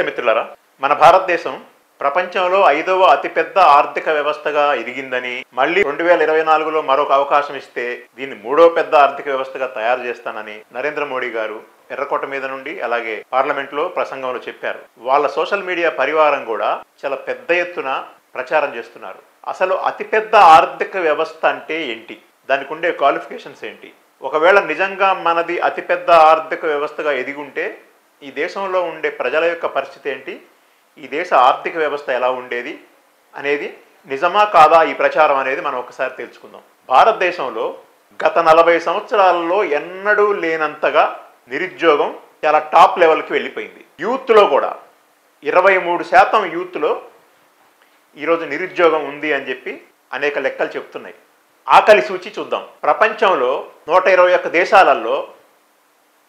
నమస్తే మిత్రులారా. మన భారతదేశం ప్రపంచంలో ఐదవ అతిపెద్ద ఆర్థిక వ్యవస్థగా ఎదిగిందని మళ్ళీ రెండు వేల ఇరవై నాలుగులో మరొక అవకాశం ఇస్తే దీన్ని మూడో పెద్ద ఆర్థిక వ్యవస్థగా తయారు చేస్తానని నరేంద్ర మోడీ గారు ఎర్రకోట మీద నుండి అలాగే పార్లమెంట్లో ప్రసంగంలో చెప్పారు. వాళ్ళ సోషల్ మీడియా పరివారం కూడా చాలా పెద్ద ఎత్తున ప్రచారం చేస్తున్నారు. అసలు అతిపెద్ద ఆర్థిక వ్యవస్థ అంటే ఏంటి? దానికి ఉండే క్వాలిఫికేషన్స్ ఏంటి? ఒకవేళ నిజంగా మనది అతిపెద్ద ఆర్థిక వ్యవస్థగా ఎదిగుంటే ఈ దేశంలో ఉండే ప్రజల యొక్క పరిస్థితి ఏంటి? ఈ దేశ ఆర్థిక వ్యవస్థ ఎలా ఉండేది? అనేది నిజమా కాదా? ఈ ప్రచారం అనేది మనం ఒకసారి తెలుసుకుందాం. భారతదేశంలో గత నలభై సంవత్సరాలలో ఎన్నడూ లేనంతగా నిరుద్యోగం చాలా టాప్ లెవెల్కి వెళ్ళిపోయింది. యూత్లో కూడా ఇరవై మూడు శాతం యూత్లో ఈరోజు నిరుద్యోగం ఉంది అని చెప్పి అనేక లెక్కలు చెప్తున్నాయి. ఆకలి సూచి చూద్దాం. ప్రపంచంలో నూట ఇరవై ఒక్క దేశాలలో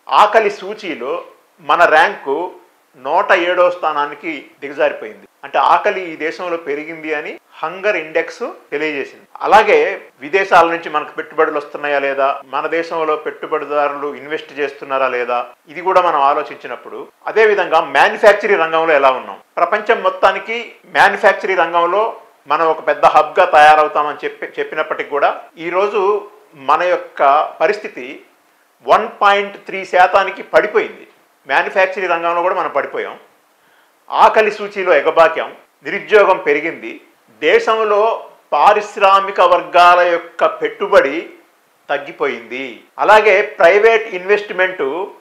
ఆకలి సూచీలో మన ర్యాంకు నూట ఏడో స్థానానికి దిగజారిపోయింది. అంటే ఆకలి ఈ దేశంలో పెరిగింది అని హంగర్ ఇండెక్స్ తెలియజేసింది. అలాగే విదేశాల నుంచి మనకు పెట్టుబడులు వస్తున్నాయా లేదా? మన దేశంలో పెట్టుబడిదారులు ఇన్వెస్ట్ చేస్తున్నారా లేదా? ఇది కూడా మనం ఆలోచించినప్పుడు అదే విధంగా మ్యానుఫ్యాక్చరింగ్ రంగంలో ఎలా ఉన్నాం? ప్రపంచం మొత్తానికి మ్యానుఫ్యాక్చరింగ్ రంగంలో మనం ఒక పెద్ద హబ్గా తయారవుతామని చెప్పి చెప్పినప్పటికీ కూడా ఈరోజు మన యొక్క పరిస్థితి వన్ పాయింట్ త్రీ శాతానికి పడిపోయింది. మ్యానుఫ్యాక్చరింగ్ రంగంలో కూడా మనం పడిపోయాం. ఆకలి సూచీలో ఎగబాకాం. నిరుద్యోగం పెరిగింది. దేశంలో పారిశ్రామిక వర్గాల యొక్క పెట్టుబడి తగ్గిపోయింది. అలాగే ప్రైవేట్ ఇన్వెస్ట్మెంటు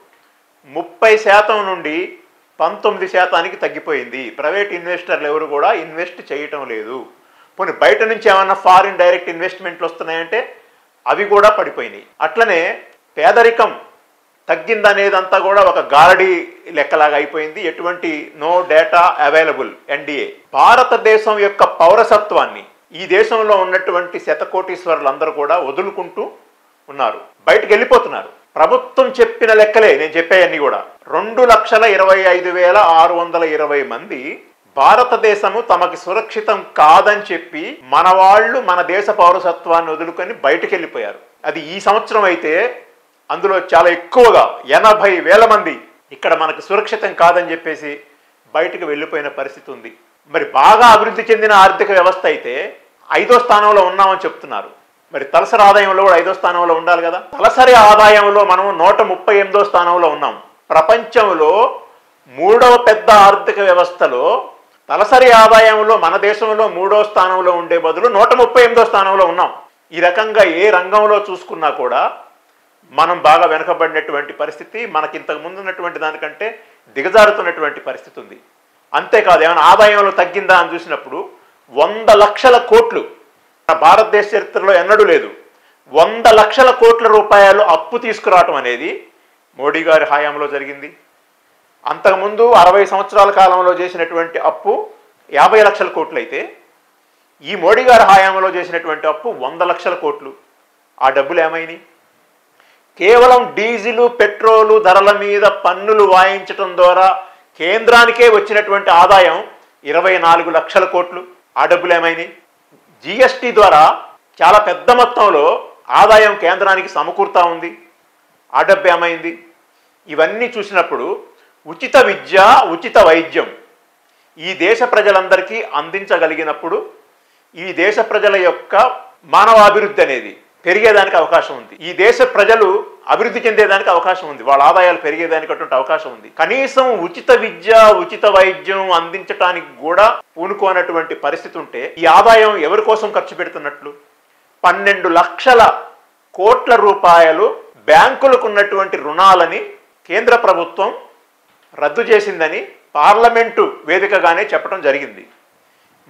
ముప్పై శాతం నుండి పంతొమ్మిది శాతానికి తగ్గిపోయింది. ప్రైవేట్ ఇన్వెస్టర్లు ఎవరు కూడా ఇన్వెస్ట్ చేయటం లేదు. పోనీ బయట నుంచి ఏమన్నా ఫారిన్ డైరెక్ట్ ఇన్వెస్ట్మెంట్లు వస్తున్నాయంటే అవి కూడా పడిపోయినాయి. అట్లనే పేదరికం తగ్గిందనేదంతా కూడా ఒక గారడి లెక్కలాగా అయిపోయింది. ఎటువంటి నో డేటా అవైలబుల్ ఎన్డీఏ భారతదేశం యొక్క పౌరసత్వాన్ని ఈ దేశంలో ఉన్నటువంటి శతకోటీశ్వరులందరూ కూడా వదులుకుంటూ ఉన్నారు. బయటకు వెళ్ళిపోతున్నారు. ప్రభుత్వం చెప్పిన లెక్కలే నేను చెప్పేయన్నీ కూడా. రెండు లక్షల ఇరవై ఐదు వేల ఆరు వందల ఇరవై మంది భారతదేశము తమకి సురక్షితం కాదని చెప్పి మన వాళ్ళు మన దేశ పౌరసత్వాన్ని వదులుకొని బయటకు వెళ్ళిపోయారు. అది ఈ సంవత్సరం అయితే అందులో చాలా ఎక్కువగా ఎనభై వేల మంది ఇక్కడ మనకు సురక్షితం కాదని చెప్పేసి బయటకు వెళ్ళిపోయిన పరిస్థితి ఉంది. మరి బాగా అభివృద్ధి చెందిన ఆర్థిక వ్యవస్థ అయితే ఐదో స్థానంలో ఉన్నామని చెప్తున్నారు. మరి తలసరి ఆదాయంలో కూడా ఐదో స్థానంలో ఉండాలి కదా? తలసరి ఆదాయంలో మనం నూట ముప్పై ఎనిమిదో స్థానంలో ఉన్నాం. ప్రపంచంలో మూడవ పెద్ద ఆర్థిక వ్యవస్థలో తలసరి ఆదాయంలో మన దేశంలో మూడో స్థానంలో ఉండే బదులు నూట ముప్పై ఎనిమిదో స్థానంలో ఉన్నాం. ఈ రకంగా ఏ రంగంలో చూసుకున్నా కూడా మనం బాగా వెనకబడినటువంటి పరిస్థితి మనకి ఇంతకు ముందు ఉన్నటువంటి దానికంటే దిగజారుతున్నటువంటి పరిస్థితి ఉంది. అంతేకాదు ఏమైనా ఆదాయంలో తగ్గిందా అని చూసినప్పుడు వంద లక్షల కోట్లు మన భారతదేశ చరిత్రలో ఎన్నడూ లేదు. వంద లక్షల కోట్ల రూపాయలు అప్పు తీసుకురావటం అనేది మోడీ గారి హయాంలో జరిగింది. అంతకుముందు అరవై సంవత్సరాల కాలంలో చేసినటువంటి అప్పు యాభై లక్షల కోట్లు అయితే ఈ మోడీ గారి హయాంలో చేసినటువంటి అప్పు వంద లక్షల కోట్లు. ఆ డబ్బులు ఏమైనాయి? కేవలం డీజిలు పెట్రోలు ధరల మీద పన్నులు వాయించటం ద్వారా కేంద్రానికే వచ్చినటువంటి ఆదాయం ఇరవై నాలుగు లక్షల కోట్లు. ఆ డబ్బులు ఏమైనాయి? జిఎస్టీ ద్వారా చాలా పెద్ద మొత్తంలో ఆదాయం కేంద్రానికి సమకూరుతా ఉంది. ఆ డబ్బు ఏమైంది? ఇవన్నీ చూసినప్పుడు ఉచిత విద్య ఉచిత వైద్యం ఈ దేశ ప్రజలందరికీ అందించగలిగినప్పుడు ఈ దేశ ప్రజల యొక్క మానవాభివృద్ధి అనేది పెరిగేదానికి అవకాశం ఉంది. ఈ దేశ ప్రజలు అభివృద్ధి చెందేదానికి అవకాశం ఉంది. వాళ్ళ ఆదాయాలు పెరిగేదానికి అటువంటి అవకాశం ఉంది. కనీసం ఉచిత విద్య ఉచిత వైద్యం అందించడానికి కూడా పూనుకోనటువంటి పరిస్థితి ఉంటే ఈ ఆదాయం ఎవరి కోసం ఖర్చు పెడుతున్నట్లు? పన్నెండు లక్షల కోట్ల రూపాయలు బ్యాంకులకు ఉన్నటువంటి రుణాలని కేంద్ర ప్రభుత్వం రద్దు చేసిందని పార్లమెంటు వేదికగానే చెప్పడం జరిగింది.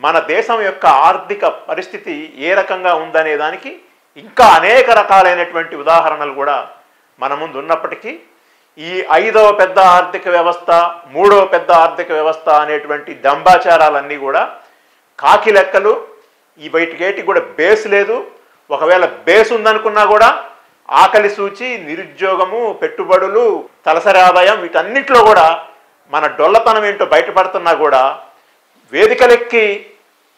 మన దేశం యొక్క ఆర్థిక పరిస్థితి ఏ రకంగా ఉందనే దానికి ఇంకా అనేక రకాలైనటువంటి ఉదాహరణలు కూడా మన ముందు ఉన్నప్పటికీ ఈ ఐదవ పెద్ద ఆర్థిక వ్యవస్థ మూడవ పెద్ద ఆర్థిక వ్యవస్థ అనేటువంటి దంబాచారాలన్నీ కూడా కాకి లెక్కలు. ఈ బయటికేటి కూడా బేస్ లేదు. ఒకవేళ బేస్ ఉందనుకున్నా కూడా ఆకలి సూచి నిరుద్యోగము పెట్టుబడులు తలసరి ఆదాయం వీటన్నిటిలో కూడా మన డొల్లతనం ఏంటో బయటపడుతున్నా కూడా వేదికలెక్కి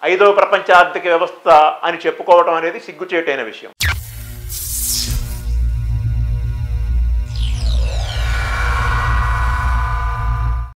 ఐదవ ప్రపంచ ఆర్థిక వ్యవస్థ అని చెప్పుకోవడం అనేది సిగ్గుచేటైన విషయం.